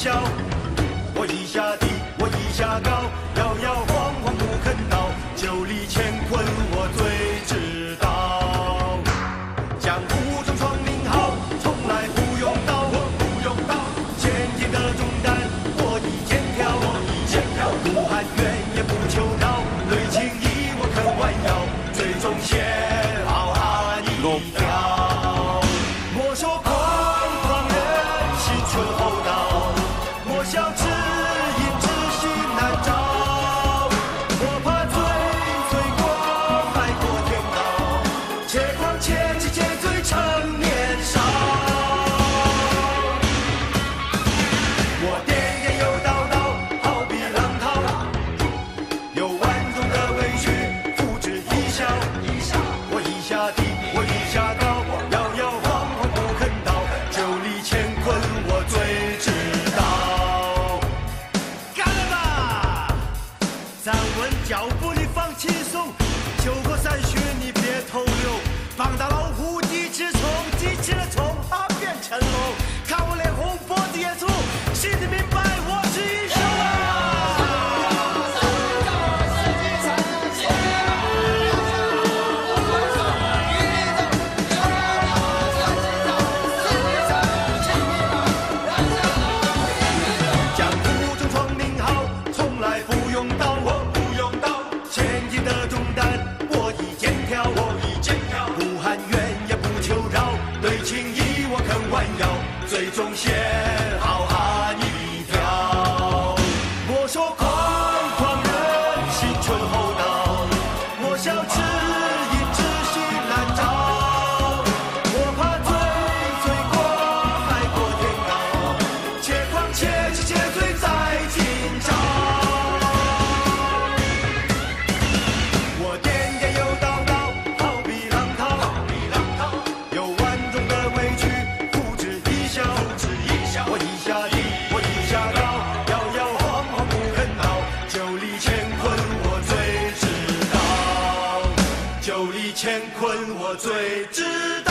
笑。我一下低，我一下高，摇摇晃晃不肯倒，酒里乾坤我最知道。江湖中闯名号，从来不用刀，我不用刀，千斤的重担我一肩挑，我一肩挑，不喊冤也不求饶，对情义我肯弯腰，最终写好汉一条。我说狂狂人心存厚道。且吃且醉趁年少我颠颠又倒倒好比浪涛有万种的委屈付之一笑我一下低我一下高摇摇晃晃不肯倒酒里乾坤我最知道干了吧稳脚步为情义，我肯弯腰，最终写好。乾坤我最知道。